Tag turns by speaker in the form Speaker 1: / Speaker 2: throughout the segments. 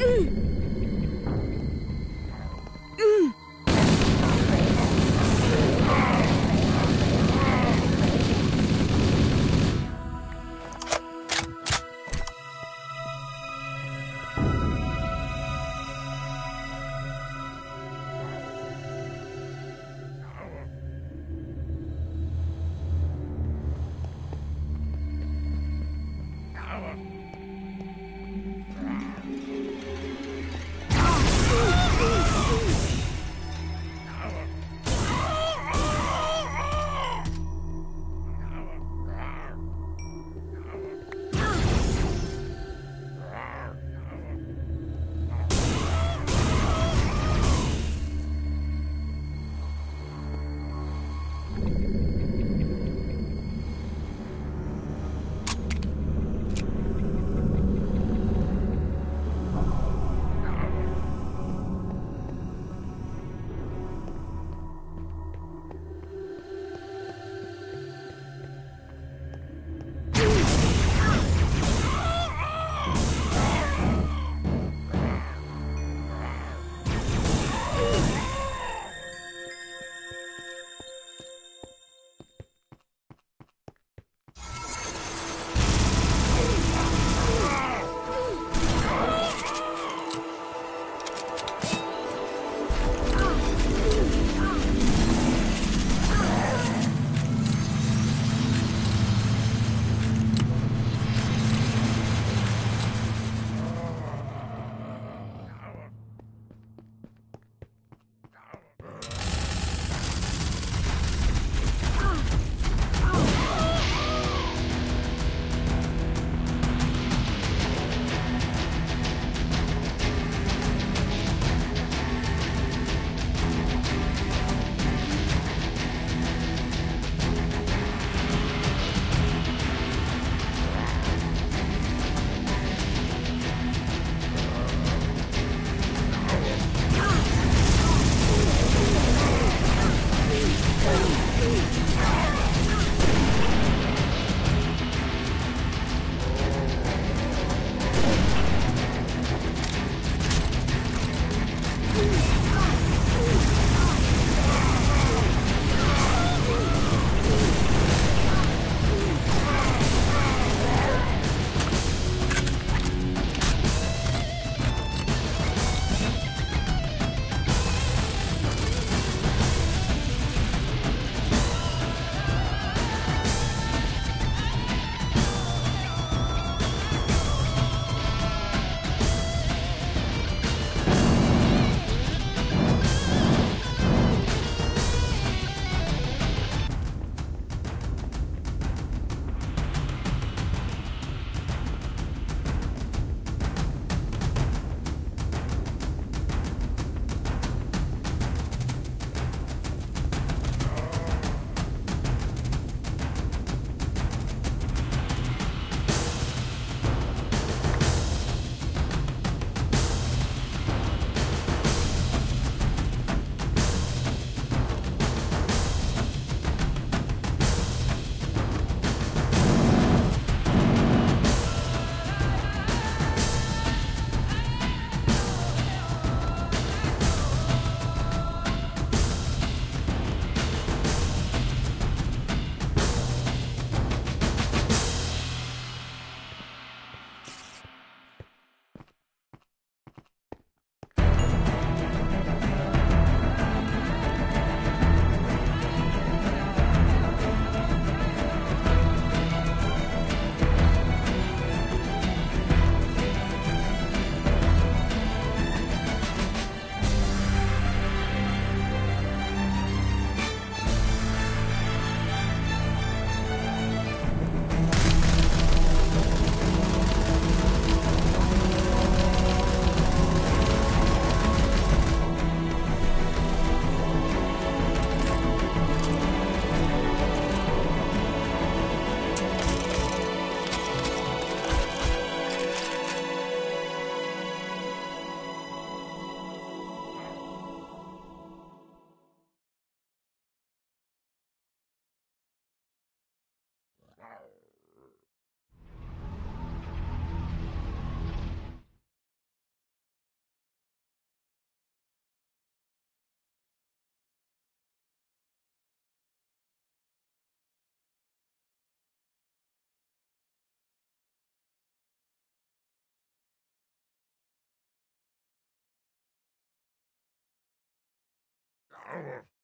Speaker 1: Mm. Ah!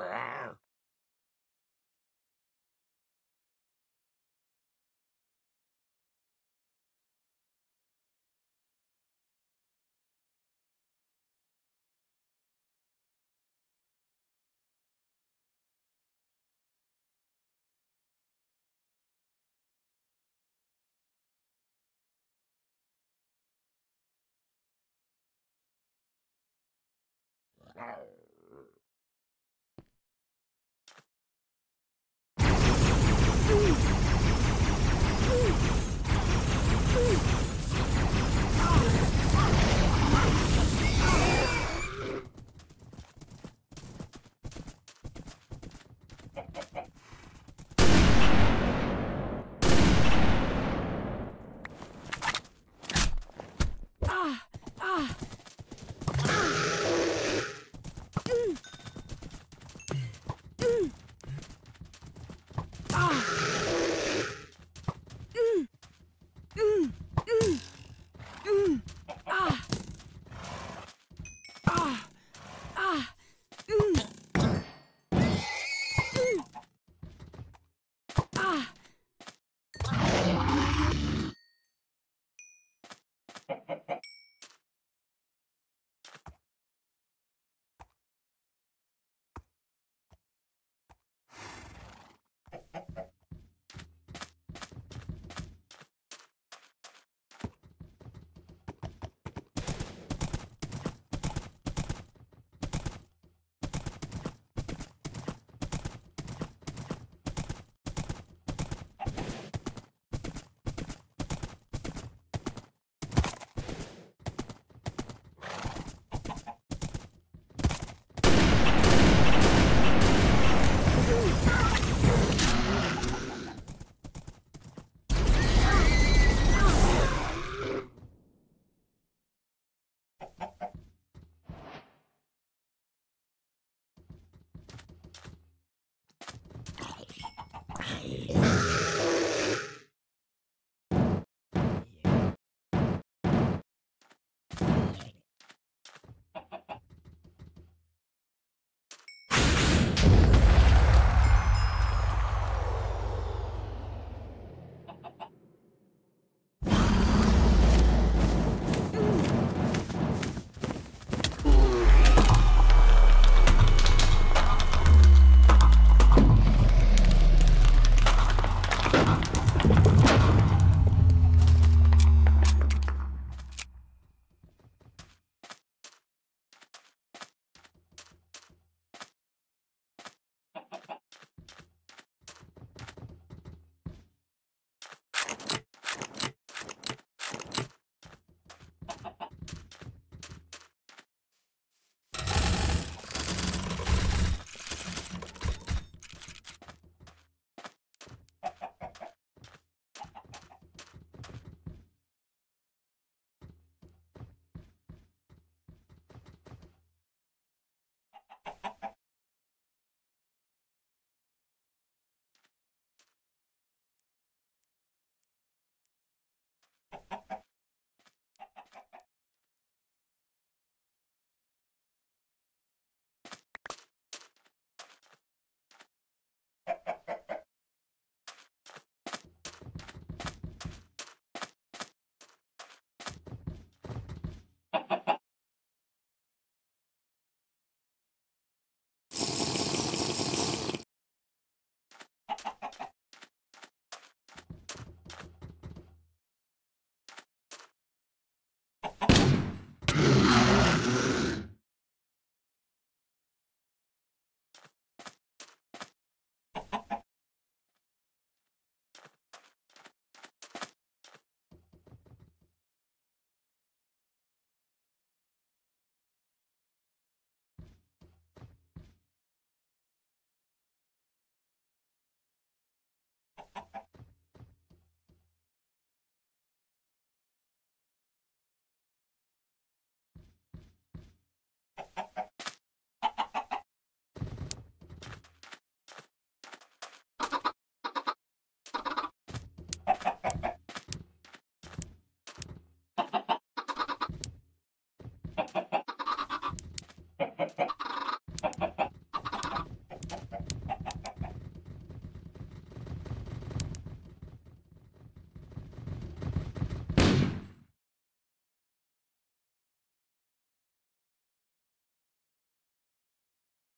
Speaker 2: Wow.